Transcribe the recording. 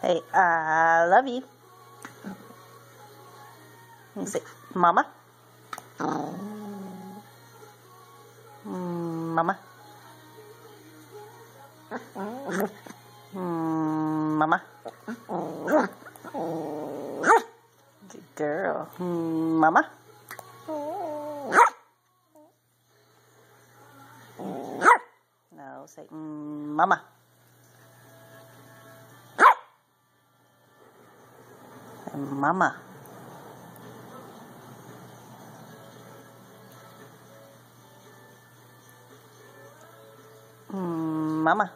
Hey, I love you. You say, Mama. Mm, Mama. Mm, Mama. Good girl. Mm, Mama. No, say mm, Mama. Say, Mama. Mm, Mama.